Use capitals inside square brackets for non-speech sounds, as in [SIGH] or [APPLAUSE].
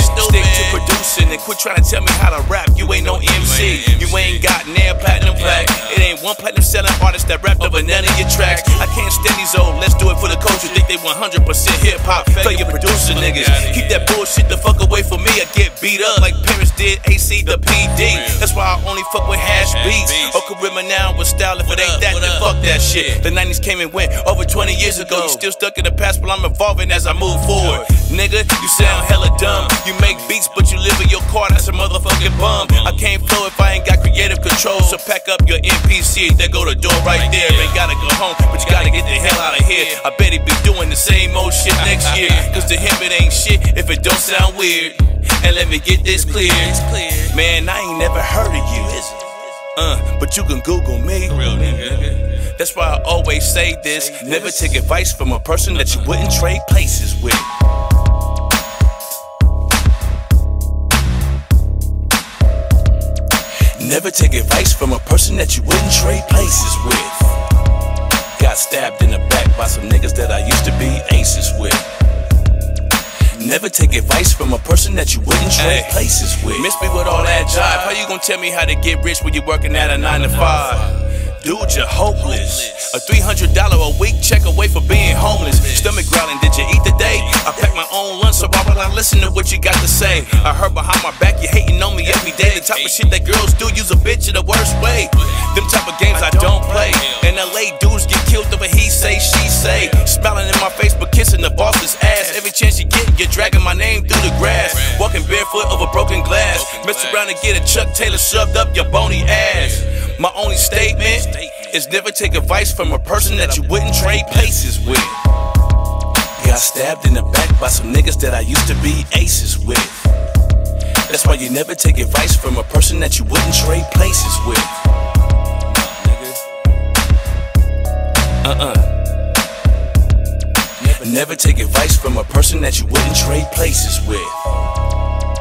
stupid. Stick to producing and quit trying to tell me how to rap. You ain't no MC. You ain't got nail platinum plaque. It ain't one platinum selling artist that rapped over none of your tracks. I can't stand these old. Let's do it for the culture. Think they 100% hip hop. Failure producer niggas. Keep that bullshit the fuck away from me. I get beat up like did AC the PD. That's why I only fuck with hash beats. Or Karima now with style. If it ain't that, then fuck that shit. The 90s came and went over 20 years ago. You still stuck in the past, but I'm evolving as I move forward. Nigga, you sound hella dumb. You make beats, but you live in your car. That's a motherfucking bum. I can't flow if I ain't got creative control. So pack up your MPC. There go to the door right there. Ain't gotta go home, but you gotta get the hell out of here. I bet he be doing the same old shit next year. [LAUGHS] Cause to him it ain't shit if it don't sound weird. And let me get this clear. Man, I ain't never heard of you. Uh, but you can Google me. Real nigga. That's why I always say this. Never take advice from a person that you wouldn't trade places with. Never take advice from a person that you wouldn't trade places with. Got stabbed in the back by some niggas that I used to be aces with. Never take advice from a person that you wouldn't trade Hey. places with. Miss me with all that jive. How you gonna tell me how to get rich when you're working at a nine to five? Dude, you're hopeless. A $300 a week check away for being homeless. Stomach growling, did you eat today? I pack my own lunch, so why would I listen to what you got to say? I heard behind my back you hating on me every day. The type of shit that girls do, use a bitch in the worst way. Them type of games I don't play. In LA, dudes get killed over he say, she say. Smiling in my face, but dragging my name through the grass. Walking barefoot over broken glass. Mess around and get a Chuck Taylor shoved up your bony ass. My only statement is never take advice from a person that you wouldn't trade places with. Got stabbed in the back by some niggas that I used to be aces with. That's why you never take advice from a person that you wouldn't trade places with. Uh-uh never take advice from a person that you wouldn't trade places with.